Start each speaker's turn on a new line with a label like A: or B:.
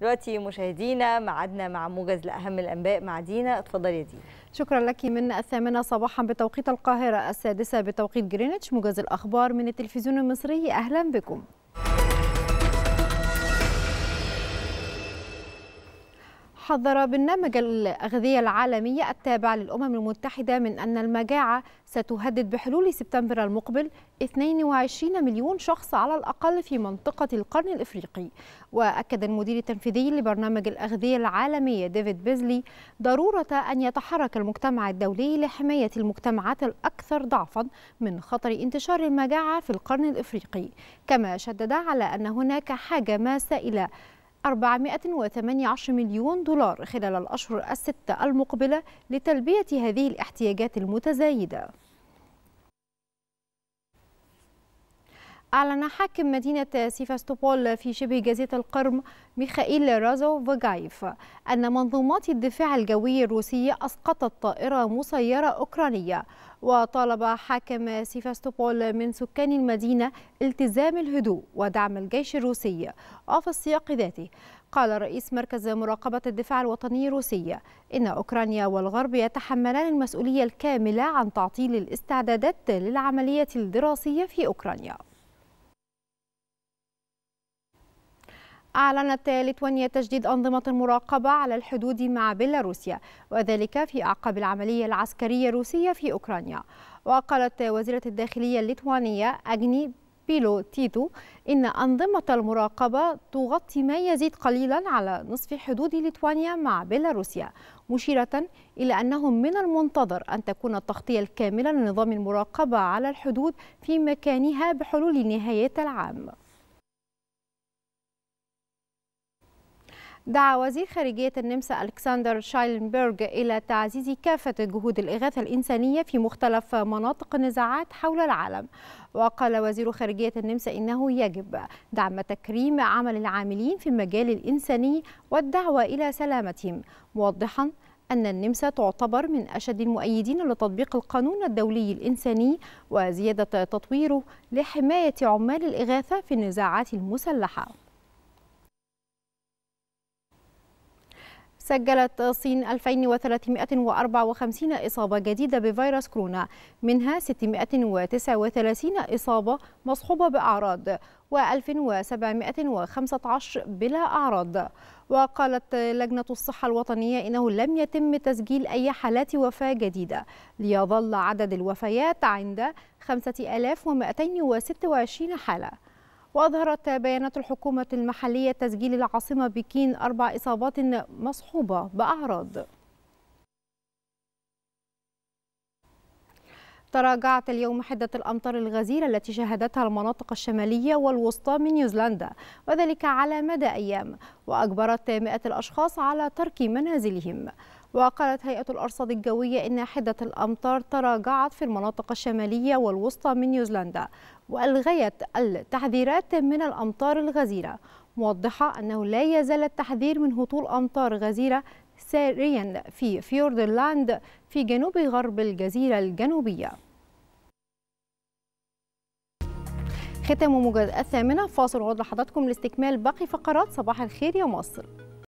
A: دلوقتي مشاهدينا معادنا مع موجز لأهم الأنباء مع دينا اتفضلي يا دينا
B: شكرا لك من الثامنة صباحا بتوقيت القاهرة السادسة بتوقيت جرينتش موجز الأخبار من التلفزيون المصري. أهلا بكم. حذر برنامج الأغذية العالمية التابع للأمم المتحدة من أن المجاعة ستهدد بحلول سبتمبر المقبل 22 مليون شخص على الأقل في منطقة القرن الإفريقي. وأكد المدير التنفيذي لبرنامج الأغذية العالمية ديفيد بيزلي ضرورة أن يتحرك المجتمع الدولي لحماية المجتمعات الأكثر ضعفا من خطر انتشار المجاعة في القرن الإفريقي. كما شدد على أن هناك حاجة ماسة إلى 418 مليون دولار خلال الأشهر الستة المقبلة لتلبية هذه الاحتياجات المتزايدة. أعلن حاكم مدينة سيفاستوبول في شبه جزيرة القرم ميخائيل رازو فوغايف أن منظومات الدفاع الجوي الروسية أسقطت طائرة مسيرة أوكرانية. وطالب حاكم سيفاستوبول من سكان المدينة التزام الهدوء ودعم الجيش الروسي. وفي السياق ذاته قال رئيس مركز مراقبة الدفاع الوطني الروسي إن أوكرانيا والغرب يتحملان المسؤولية الكاملة عن تعطيل الاستعدادات للعملية الدراسية في أوكرانيا. أعلنت ليتوانيا تجديد أنظمة المراقبة على الحدود مع بيلاروسيا وذلك في أعقاب العملية العسكرية الروسية في أوكرانيا. وقالت وزيرة الداخلية الليتوانية أغني بيلو تيتو إن أنظمة المراقبة تغطي ما يزيد قليلا على نصف حدود ليتوانيا مع بيلاروسيا مشيرة إلى أنه من المنتظر أن تكون التغطية الكاملة لنظام المراقبة على الحدود في مكانها بحلول نهاية العام. دعا وزير خارجية النمسا ألكسندر شايلنبرغ إلى تعزيز كافة جهود الإغاثة الإنسانية في مختلف مناطق النزاعات حول العالم. وقال وزير خارجية النمسا إنه يجب دعم تكريم عمل العاملين في المجال الإنساني والدعوة إلى سلامتهم موضحا أن النمسا تعتبر من أشد المؤيدين لتطبيق القانون الدولي الإنساني وزيادة تطويره لحماية عمال الإغاثة في النزاعات المسلحة. سجلت الصين 2354 إصابة جديدة بفيروس كورونا منها 639 إصابة مصحوبة بأعراض و1715 بلا أعراض. وقالت لجنة الصحة الوطنية إنه لم يتم تسجيل أي حالات وفاة جديدة ليظل عدد الوفيات عند 5226 حالة. وأظهرت بيانات الحكومة المحلية تسجيل العاصمة بكين أربع إصابات مصحوبة بأعراض. تراجعت اليوم حدة الأمطار الغزيرة التي شهدتها المناطق الشمالية والوسطى من نيوزيلندا وذلك على مدى أيام وأجبرت مئات الأشخاص على ترك منازلهم. وقالت هيئة الأرصاد الجوية إن حدة الأمطار تراجعت في المناطق الشمالية والوسطى من نيوزيلندا وألغيت التحذيرات من الأمطار الغزيرة. موضحة أنه لا يزال التحذير من هطول أمطار غزيرة ساريا في فيوردلاند في جنوب غرب الجزيرة الجنوبية. ختام موجز الثامنة فاصل وعود لحضراتكم لاستكمال باقي فقرات صباح الخير يا مصر